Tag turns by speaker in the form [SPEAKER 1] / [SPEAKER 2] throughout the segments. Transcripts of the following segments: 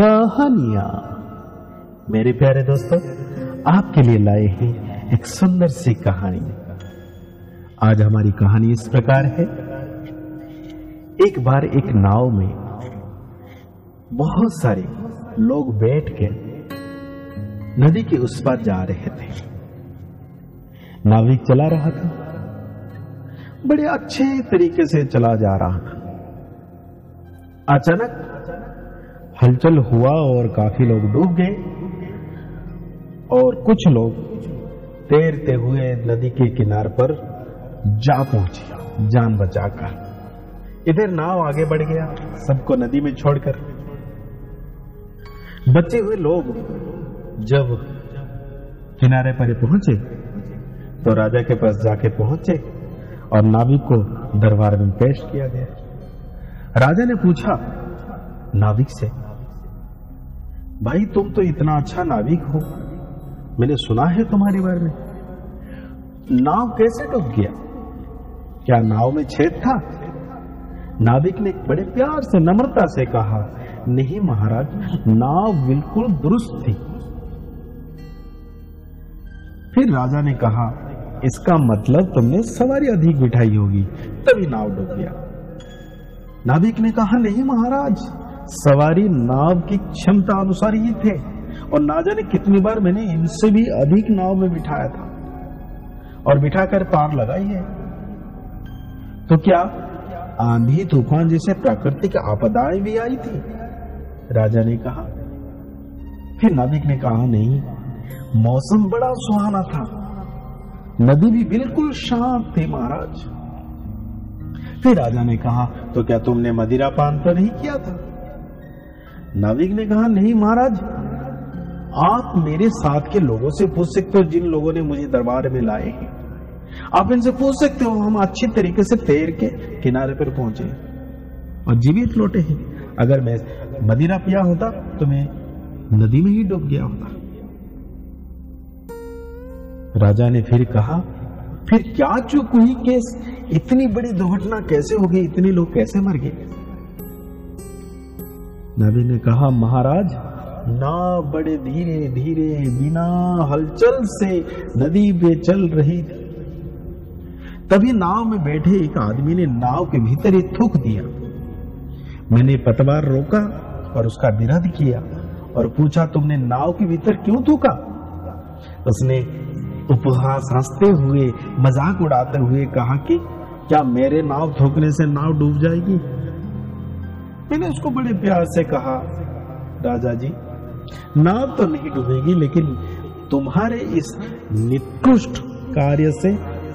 [SPEAKER 1] कहानियाँ। मेरे प्यारे दोस्तों, आपके लिए लाए हैं एक सुंदर सी कहानी। आज हमारी कहानी इस प्रकार है। एक बार एक नाव में बहुत सारे लोग बैठ के नदी के उस पार जा रहे थे। नाविक चला रहा था। बड़े अच्छे तरीके से चला जा रहा था। अचानक हलचल हुआ और काफ़ी लोग डूब गए। और कुछ लोग तैरते हुए नदी के किनार पर जा पहुँचे, जान बचाकर। इधर नाव आगे बढ़ गया, सबको नदी में छोड़कर। बचे हुए लोग जब किनारे पर पहुँचे तो राजा के पास जाके पहुँचे और नाविक को दरबार में पेश किया गया। राजा ने पूछा, नाविक से भाई, तुम तो इतना अच्छा नाविक हो। मैंने सुना है तुम्हारे बारे में। नाव कैसे डूब गया क्या नाव में छेद था? नाविक ने बड़े प्यार से, नम्रता से कहा, नहीं महाराज, नाव बिल्कुल दुरुस्त थी। फिर राजा ने कहा, इसका मतलब तुमने सवारी अधिक बिठाई होगी, तभी नाव डूब गया। नाविक ने कहा, नहीं महाराज सवारी नाव की क्षमता अनुसार ही थे। और ना जाने कितनी बार मैंने इनसे भी अधिक नाव में बिठाया था। और बिठाकर पार लगाई है। तो क्या आंधी तूफ़ान जैसे प्राकृतिक आपदाएँ भी आई थी? राजा ने कहा, फिर नाविक ने कहा, नहीं, मौसम बड़ा सुहाना था। नदी भी बिल्कुल शांत थी महाराज। फिर राजा ने कहा तो क्या तुमने मदिरा पान तो नहीं किया था? नाविक ने कहा, नहीं महाराज, आप मेरे साथ के लोगों से पूछ सकते हो, जिन लोगों ने मुझे दरबार में लाए हैं। आप इनसे पूछ सकते हो, हम अच्छे तरीके से तैर के किनारे पर पहुँचे और जीवित लौटे हैं। अगर मैं मदिरा पिया होता तो मैं नदी में ही डूब गया होता। राजा ने फिर कहा, फिर क्या चूक हुई केस? इतनी बड़ी दुर्घटना कैसे हो गई? इतने लोग कैसे मर गए? नबी ने कहा, महाराज नाव बड़े धीरे धीरे, बिना हलचल से नदी पे चल रही थी। तभी नाव में बैठे एक आदमी ने नाव के भीतर ही थूक दिया। मैंने पतवार रोका और उसका विरोध किया और पूछा, तुमने नाव के भीतर क्यों थूका? उसने उपहास हँसते हुए, मज़ाक उड़ाते हुए कहा कि, क्या मेरे नाव थूकने से नाव डूब जाएगी? मैंने उसको बड़े प्यार से कहा राजा जी नाव तो नहीं डूबेगी, लेकिन तुम्हारे इस निकृष्ट कार्य से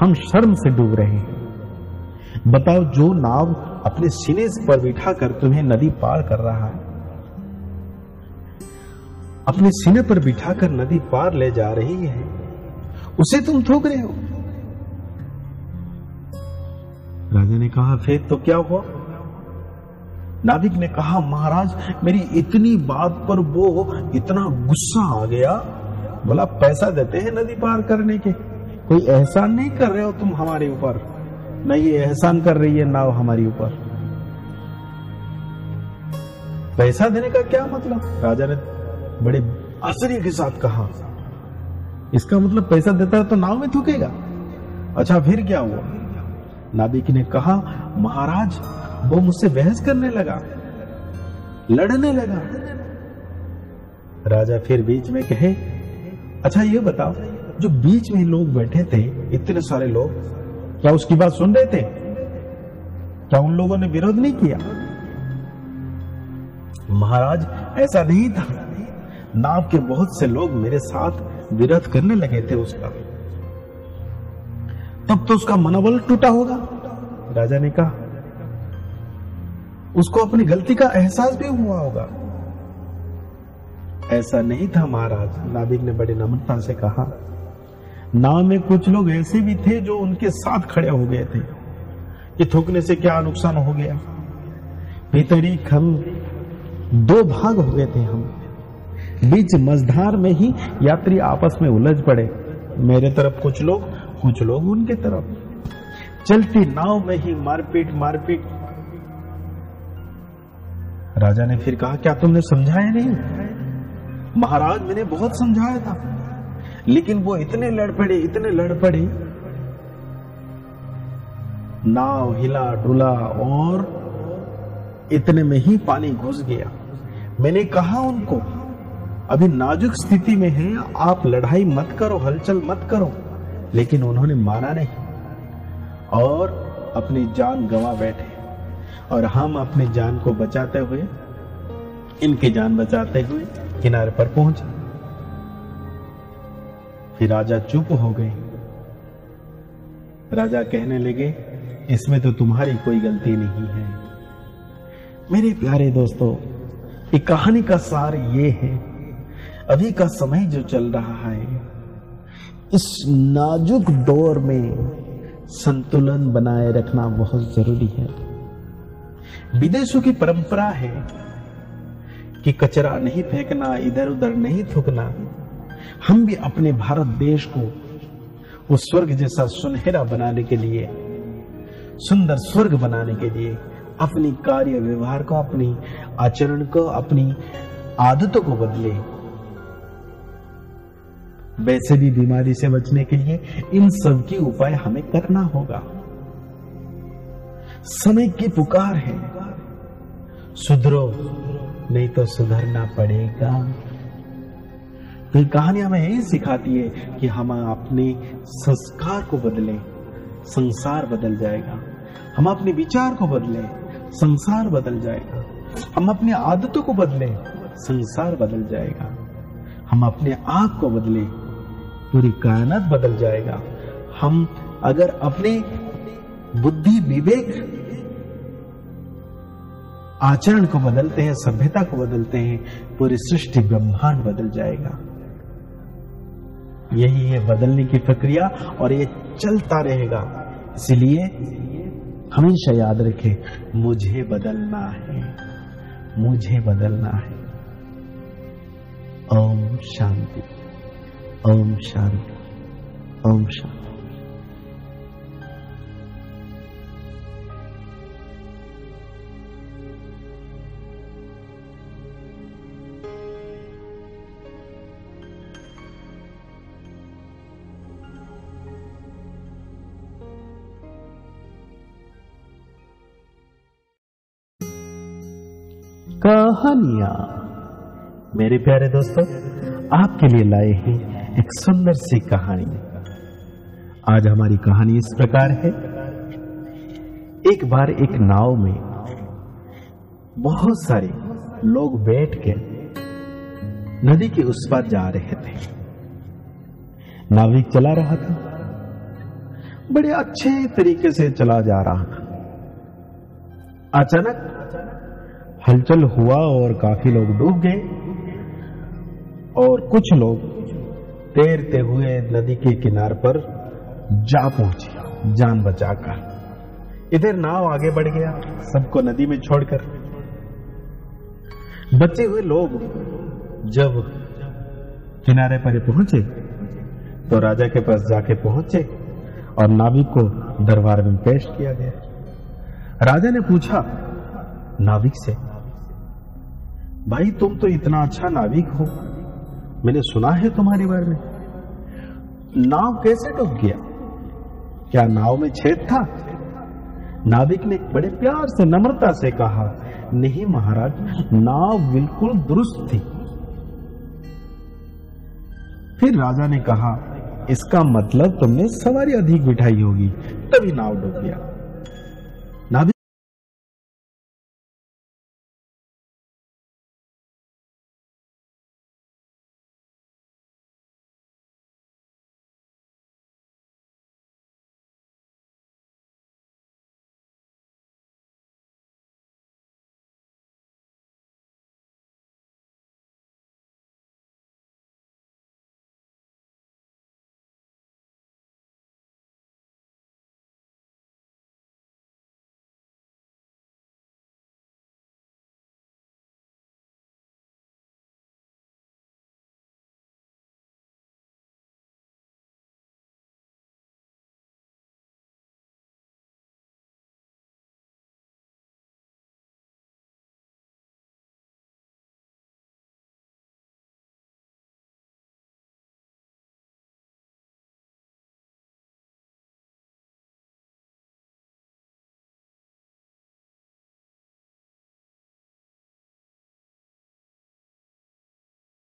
[SPEAKER 1] हम शर्म से डूब रहे हैं। बताओ, जो नाव अपने सीने पर बिठा कर तुम्हें नदी पार कर रहा है, अपने सीने पर बिठा कर नदी पार ले जा रही है, उसे तुम थूक रहे हो? राजा ने कहा, फिर तो क्या हुआ? नाविक ने कहा, महाराज, मेरी इतनी बात पर वो इतना गुस्सा आ गया। बोला पैसा देते हैं नदी पार करने के? कोई एहसान नहीं कर रहे हो तुम हमारे ऊपर? नहीं ये एहसान कर रही है नाव हमारी ऊपर। पैसा देने का क्या मतलब? राजा ने बड़े आश्चर्य के साथ कहा, इसका मतलब पैसा देता है तो नाव में थूकेगा। अच्छा फिर क्या हुआ? नाविक ने कहा, महाराज वो मुझसे बहस करने लगा, लड़ने लगा। राजा फिर बीच में कहे अच्छा ये बताओ, जो बीच में लोग बैठे थे, इतने सारे लोग, क्या उसकी बात सुन रहे थे? क्या उन लोगों ने विरोध नहीं किया? महाराज, ऐसा नहीं था। नाव के बहुत से लोग मेरे साथ विरोध करने लगे थे उसका। तब तो उसका मनोबल टूटा होगा। राजा ने कहा उसको अपनी गलती का एहसास भी हुआ होगा। ऐसा नहीं था महाराज नाभिक ने बड़ी नम्रता से कहा। नाव में कुछ लोग ऐसे भी थे जो उनके साथ खड़े हो गए थे। कि थूकने से क्या नुकसान हो गया? भीतरी हम दो भाग हो गए थे हम। बीच मझधार में ही यात्री आपस में उलझ पड़े। मेरे तरफ़ कुछ लोग कुछ लोग उनके तरफ़। चलती नाव में ही मारपीट मारपीट राजा ने फिर कहा, क्या तुमने समझाया नहीं? महाराज, मैंने बहुत समझाया था। लेकिन वो इतने लड़ पड़े इतने लड़ पड़े नाव हिला, डुला और इतने में ही पानी घुस गया। मैंने कहा उनको, अभी नाजुक स्थिति में है, आप लड़ाई मत करो, हलचल मत करो। लेकिन उन्होंने माना नहीं और अपनी जान गंवा बैठे। और हम अपनी जान को बचाते हुए, इनकी जान बचाते हुए किनारे पर पहुँचे। फिर राजा चुप हो गए। राजा कहने लगे, इसमें तो तुम्हारी कोई गलती नहीं है। मेरे प्यारे दोस्तों, ये कहानी का सार ये है, अभी का समय जो चल रहा है, इस नाजुक दौर में संतुलन बनाए रखना बहुत ज़रूरी है। विदेशों की परंपरा है कि कचरा नहीं फेंकना इधर उधर नहीं थूकना। हम भी अपने भारत देश को वो स्वर्ग जैसा सुनहरा बनाने के लिए, सुंदर स्वर्ग बनाने के लिए, अपनी कार्य व्यवहार को, अपनी आचरण को, अपनी आदतों को बदले। वैसे भी बीमारी से बचने के लिए इन सब की उपाय हमें करना होगा। समय की पुकार है। सुधरो, नहीं तो सुधरना पड़ेगा। तो ये कहानी हमें यही सिखाती है कि हम अपने संस्कार को बदलें, संसार बदल जाएगा। हम अपने विचार को बदलें, संसार बदल जाएगा। हम अपनी आदतों को बदलें, संसार बदल जाएगा। हम अपने आप को बदलें, पूरी कायनात बदल जाएगा। हम अगर अपने बुद्धि, विवेक आचरण को बदलते हैं, सभ्यता को बदलते हैं, पूरी सृष्टि ब्रह्मांड बदल जाएगा। यही है बदलने की प्रक्रिया और ये चलता रहेगा। इसलिए हमेशा याद रखें, मुझे बदलना है, मुझे बदलना है। ओम शांति ओम शांति ओम शांति। कहानियाँ। मेरे प्यारे दोस्तों, आपके लिए लाए हैं एक सुंदर सी कहानी। आज हमारी कहानी इस प्रकार है। एक बार एक नाव में बहुत सारे लोग बैठ के नदी के उस पार जा रहे थे। नाविक चला रहा था। बड़े अच्छे तरीके से चला जा रहा था। अचानक हलचल हुआ और काफ़ी लोग डूब गए। और कुछ लोग तैरते हुए नदी के किनार पर जा पहुँचे, जान बचाकर। इधर नाव आगे बढ़ गया, सबको नदी में छोड़कर। बचे हुए लोग जब किनारे पर पहुँचे तो राजा के पास जाके पहुँचे और नाविक को दरबार में पेश किया गया। राजा ने पूछा, नाविक से भाई, तुम तो इतना अच्छा नाविक हो। मैंने सुना है तुम्हारे बारे में। नाव कैसे डूब गया? क्या नाव में छेद था? नाविक ने बड़े प्यार से, नम्रता से कहा, नहीं महाराज, नाव बिल्कुल दुरुस्त थी। फिर राजा ने कहा, इसका मतलब तुमने सवारी अधिक बिठाई होगी, तभी नाव डूब गया।